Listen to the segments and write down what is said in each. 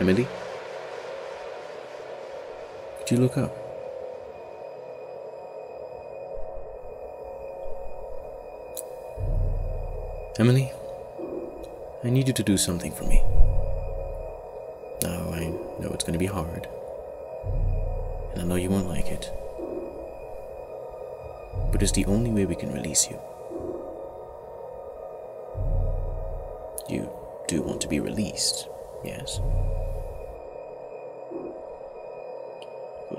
Emily? Could you look up? Emily, I need you to do something for me. Now, I know it's going to be hard, and I know you won't like it, but it's the only way we can release you. You do want to be released, yes?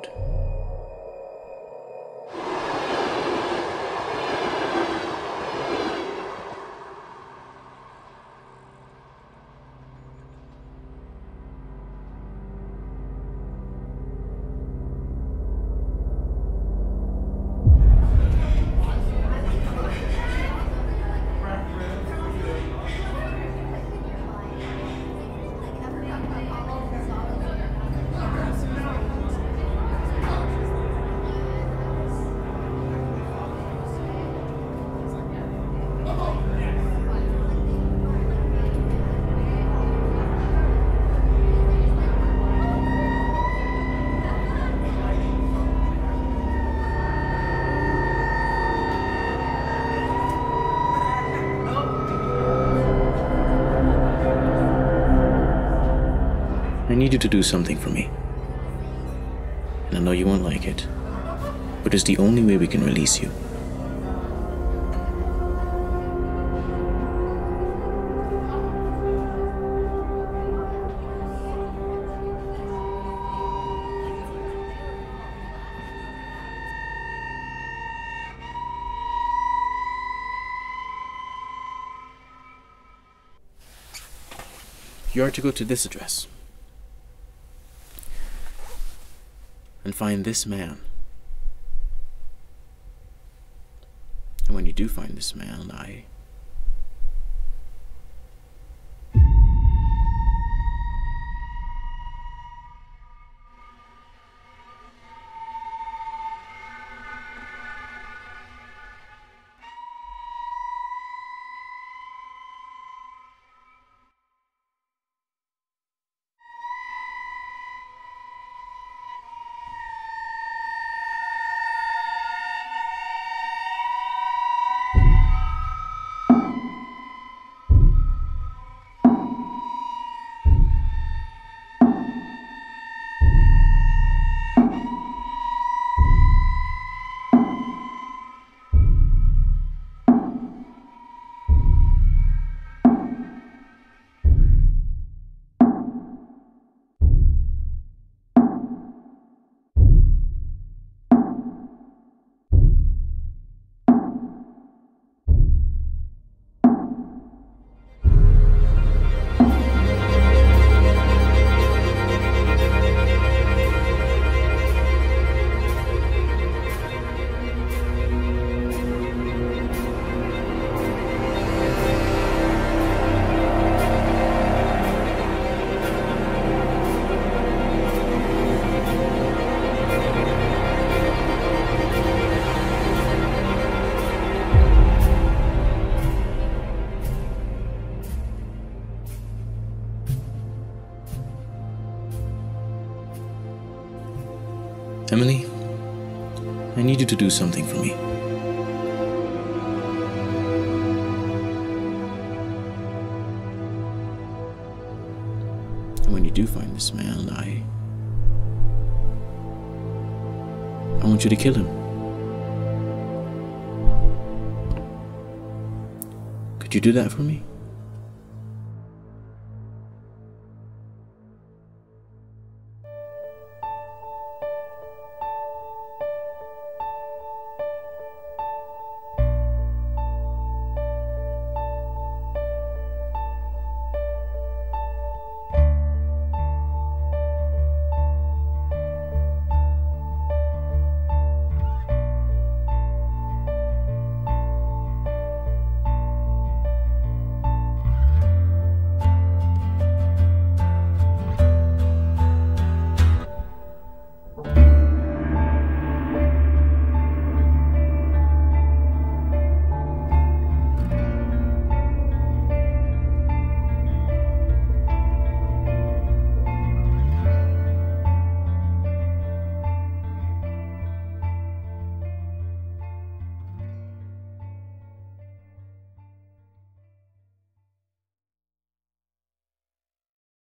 Good. I need you to do something for me. And I know you won't like it, but it's the only way we can release you. You are to go to this address. And find this man. And when you do find this man, I. need you to do something for me. And when you do find this man, I. I want you to kill him. Could you do that for me?